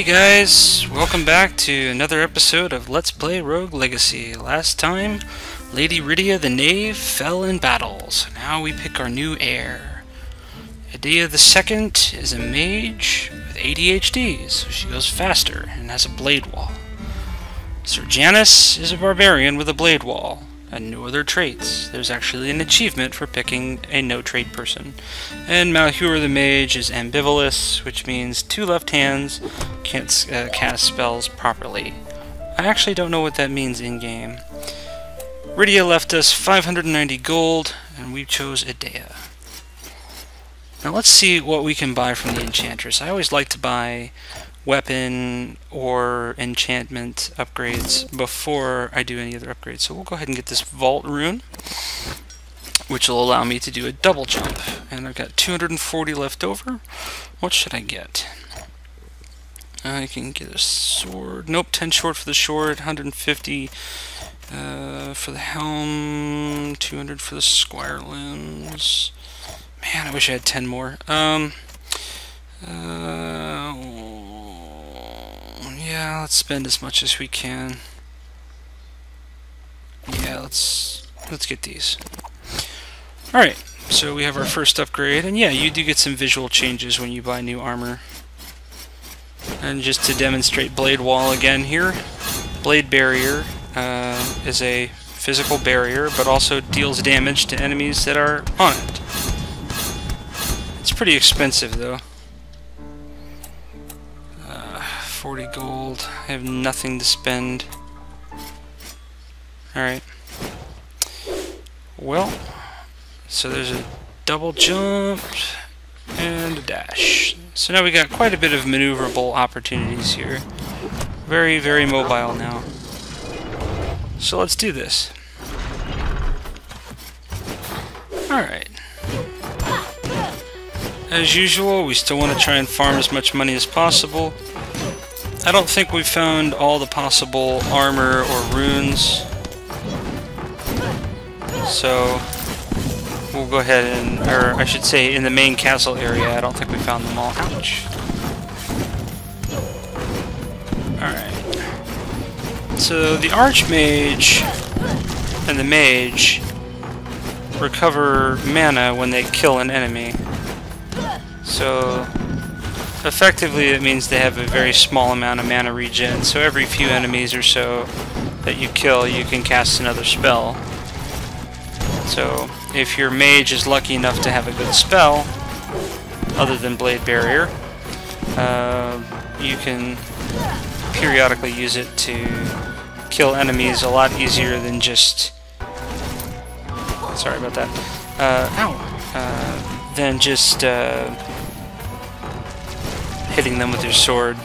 Hey guys, welcome back to another episode of Let's Play Rogue Legacy. Last time, Lady Rydia the Knave fell in battle, so now we pick our new heir. Edea the Second is a mage with ADHD, so she goes faster and has a blade wall. Sir Janus is a barbarian with a blade wall and no other traits. There's actually an achievement for picking a no-trait person. And Malheur the Mage is ambilevous, which means two left hands can't uh, cast spells properly. I actually don't know what that means in-game. Rydia left us 590 gold, and we chose Edea. Now let's see what we can buy from the Enchantress. I always like to buy weapon or enchantment upgrades before I do any other upgrades. So we'll go ahead and get this Vault Rune, which will allow me to do a double jump. And I've got 240 left over. What should I get? I can get a sword. Nope, 10 short for the sword, 150 uh, for the helm, 200 for the squire limbs. Man, I wish I had 10 more. Um, uh, yeah, let's spend as much as we can. Yeah, let's let's get these. Alright, so we have our first upgrade, and yeah, you do get some visual changes when you buy new armor. And just to demonstrate Blade Wall again here, Blade Barrier uh, is a physical barrier, but also deals damage to enemies that are on it. It's pretty expensive, though. 40 gold. I have nothing to spend. Alright. Well, so there's a double jump and a dash. So now we got quite a bit of maneuverable opportunities here. Very, very mobile now. So let's do this. Alright. As usual, we still want to try and farm as much money as possible. I don't think we've found all the possible armor or runes. So, we'll go ahead and, or I should say in the main castle area, I don't think we found them all. Ouch. Alright. So, the Archmage and the Mage recover mana when they kill an enemy. So, Effectively, it means they have a very small amount of mana regen, so every few enemies or so that you kill, you can cast another spell. So, if your mage is lucky enough to have a good spell, other than Blade Barrier, uh, you can periodically use it to kill enemies a lot easier than just... Sorry about that. Uh, ow! Uh, than just... Uh, hitting them with your sword.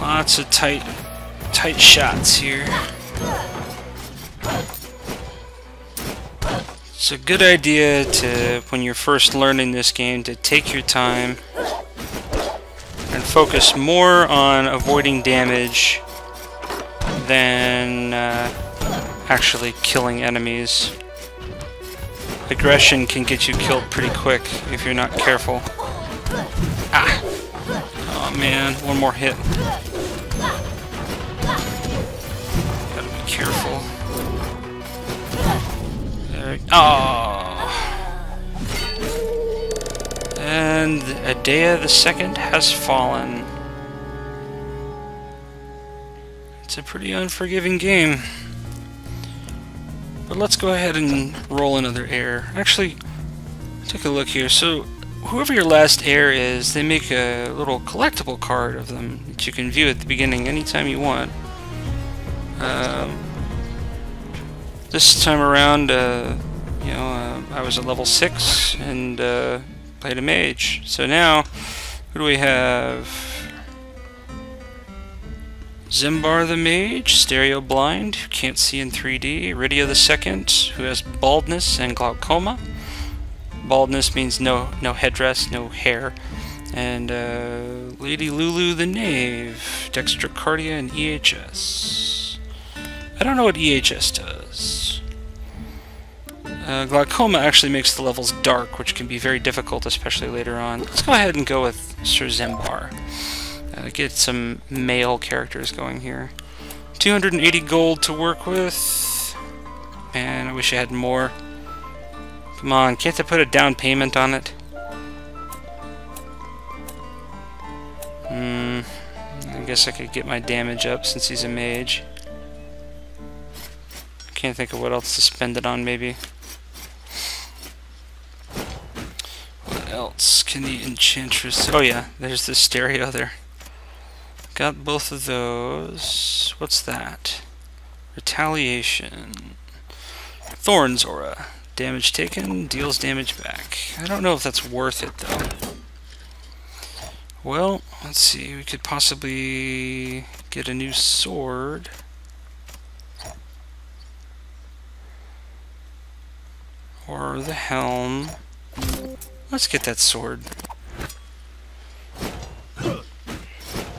Lots of tight, tight shots here. It's a good idea to, when you're first learning this game, to take your time focus more on avoiding damage than uh, actually killing enemies. Aggression can get you killed pretty quick if you're not careful. Ah! Oh man, one more hit. Gotta be careful. There oh! And Edea the Second has fallen. It's a pretty unforgiving game. But let's go ahead and roll another heir. Actually, take a look here. So, whoever your last heir is, they make a little collectible card of them that you can view at the beginning anytime you want. Um, this time around, uh, you know, uh, I was at level 6, and uh, played a mage. So now, who do we have? Zimbar the Mage, stereo blind, who can't see in 3D. Rydia the Second, who has baldness and glaucoma. Baldness means no no headdress, no hair. And uh, Lady Lulu the Knave, dextrocardia and EHS. I don't know what EHS does. Uh, glaucoma actually makes the levels dark, which can be very difficult, especially later on. Let's go ahead and go with Sir Zembar. Uh, get some male characters going here. 280 gold to work with. Man, I wish I had more. Come on, can't I put a down payment on it? Hmm, I guess I could get my damage up since he's a mage. Can't think of what else to spend it on, maybe. Else can the Enchantress... Oh yeah, there's the stereo there. Got both of those. What's that? Retaliation. Thorns Aura. Damage taken, deals damage back. I don't know if that's worth it, though. Well, let's see. We could possibly get a new sword. Or the helm. Let's get that sword.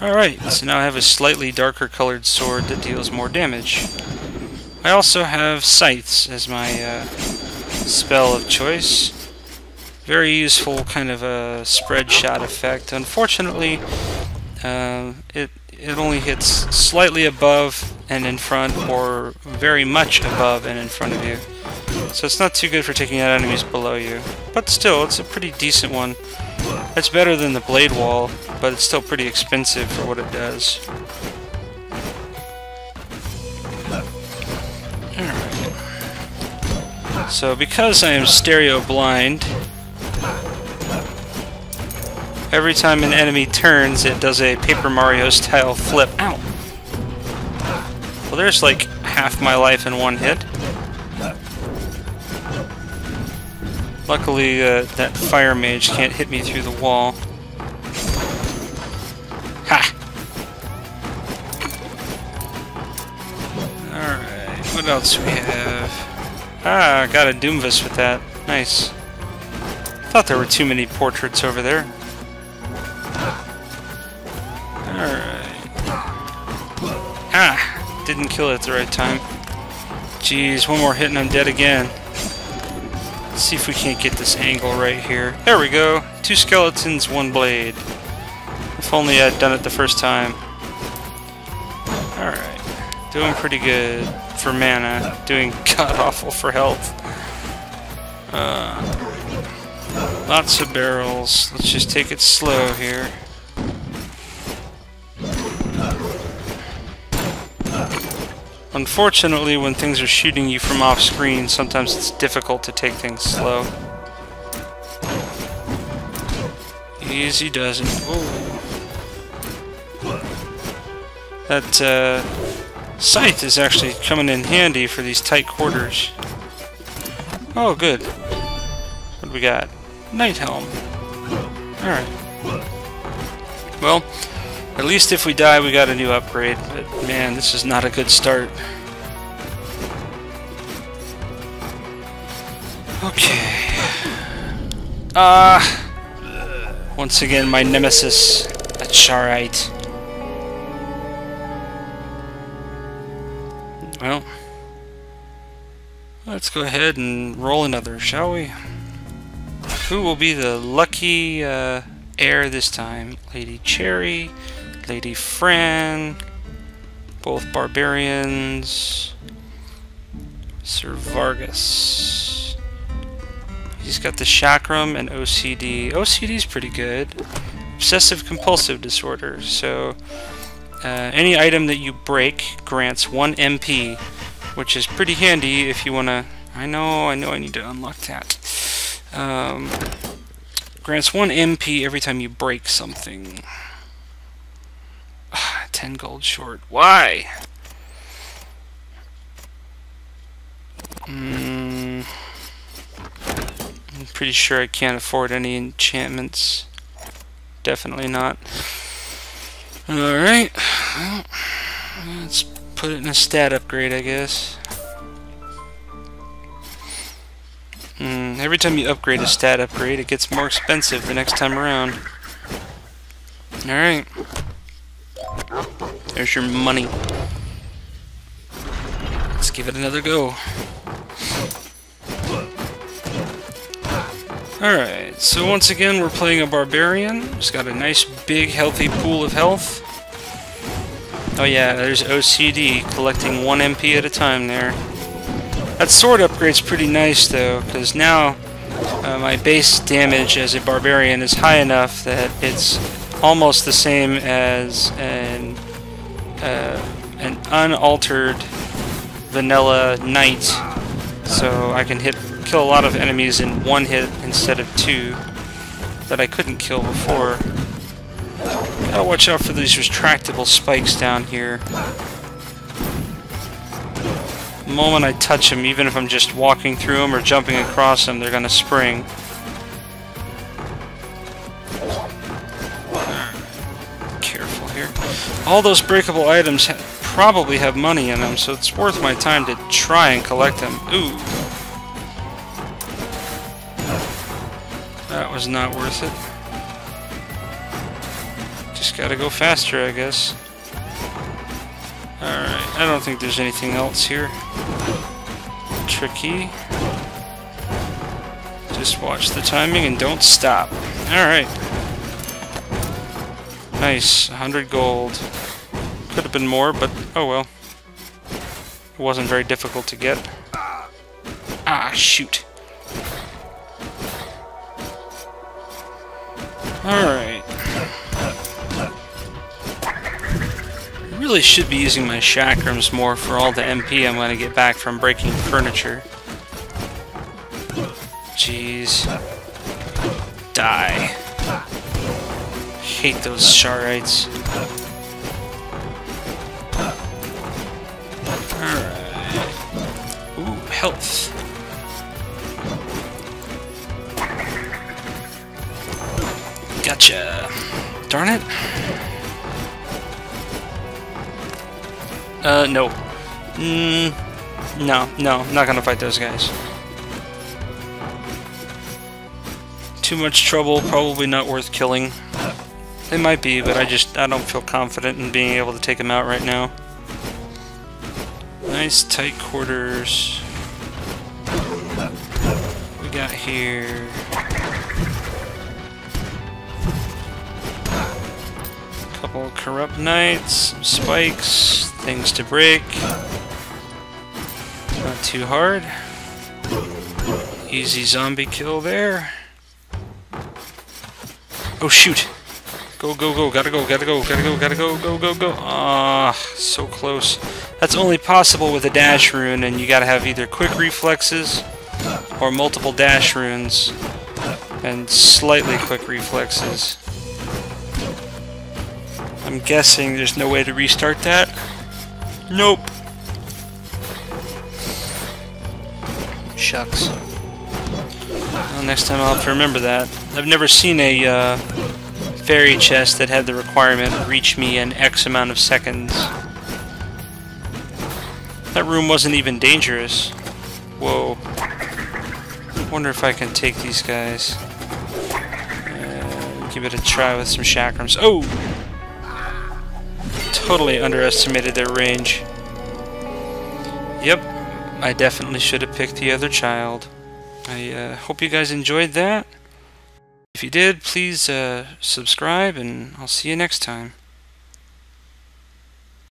Alright, so now I have a slightly darker colored sword that deals more damage. I also have scythes as my uh, spell of choice. Very useful kind of a spread shot effect. Unfortunately, uh, it, it only hits slightly above and in front or very much above and in front of you. So it's not too good for taking out enemies below you. But still, it's a pretty decent one. It's better than the Blade Wall, but it's still pretty expensive for what it does. Alright. So because I am stereo blind, every time an enemy turns, it does a Paper Mario style flip. Ow! Well, there's like half my life in one hit. Luckily, uh, that fire mage can't hit me through the wall. Ha! Alright, what else we have? Ah, got a Doomvas with that. Nice. Thought there were too many portraits over there. Alright. Ah! Didn't kill it at the right time. Jeez, one more hit and I'm dead again. Let's see if we can't get this angle right here. There we go. Two skeletons, one blade. If only I'd done it the first time. Alright. Doing pretty good for mana. Doing god-awful for health. Uh, lots of barrels. Let's just take it slow here. Unfortunately, when things are shooting you from off screen, sometimes it's difficult to take things slow. Easy does it. That uh, scythe is actually coming in handy for these tight quarters. Oh, good. What do we got? Knight Helm. Alright. Well, at least if we die, we got a new upgrade, but man, this is not a good start. Okay. Ah! Uh, once again, my nemesis, a Charite. Well, let's go ahead and roll another, shall we? Who will be the lucky uh, heir this time? Lady Cherry, Lady Fran, both barbarians, Sir Vargas. He's got the chakram and OCD. OCD's pretty good. Obsessive compulsive disorder. So uh, any item that you break grants 1 MP, which is pretty handy if you want to... I know, I know I need to unlock that. Um, grants 1 MP every time you break something. 10 gold short. Why? Mm, I'm pretty sure I can't afford any enchantments. Definitely not. Alright. Well, let's put it in a stat upgrade, I guess. Mm, every time you upgrade a stat upgrade, it gets more expensive the next time around. Alright. There's your money. Let's give it another go. Alright, so once again we're playing a barbarian. He's got a nice big healthy pool of health. Oh yeah, there's OCD, collecting 1 MP at a time there. That sword upgrade's pretty nice though, because now uh, my base damage as a barbarian is high enough that it's almost the same as an, uh, an unaltered vanilla knight. So I can hit kill a lot of enemies in one hit instead of two that I couldn't kill before. Gotta watch out for these retractable spikes down here. The moment I touch them, even if I'm just walking through them or jumping across them, they're gonna spring. Here. All those breakable items ha probably have money in them, so it's worth my time to try and collect them. Ooh. That was not worth it. Just gotta go faster, I guess. Alright, I don't think there's anything else here. Tricky. Just watch the timing and don't stop. Alright. Nice, 100 gold. Could have been more, but oh well. It wasn't very difficult to get. Ah, shoot. Alright. really should be using my chakrams more for all the MP I'm going to get back from breaking furniture. Jeez. Die. Hate those Charites. Alright. Ooh, health. Gotcha. Darn it. Uh, no. Mm, no, no, not gonna fight those guys. Too much trouble, probably not worth killing. They might be, but I just, I don't feel confident in being able to take them out right now. Nice tight quarters. We got here... Couple corrupt knights, some spikes, things to break. Not too hard. Easy zombie kill there. Oh shoot! Go, go, go, gotta go, gotta go, gotta go, gotta go, go, go, go. Ah, so close. That's only possible with a dash rune, and you gotta have either quick reflexes or multiple dash runes and slightly quick reflexes. I'm guessing there's no way to restart that. Nope. Shucks. Well, next time I'll have to remember that. I've never seen a uh, fairy chest that had the requirement reach me in X amount of seconds. That room wasn't even dangerous. Whoa. Wonder if I can take these guys. Uh, give it a try with some chakrams. Oh! totally underestimated their range. Yep, I definitely should have picked the other child. I uh, hope you guys enjoyed that. If you did, please uh, subscribe, and I'll see you next time.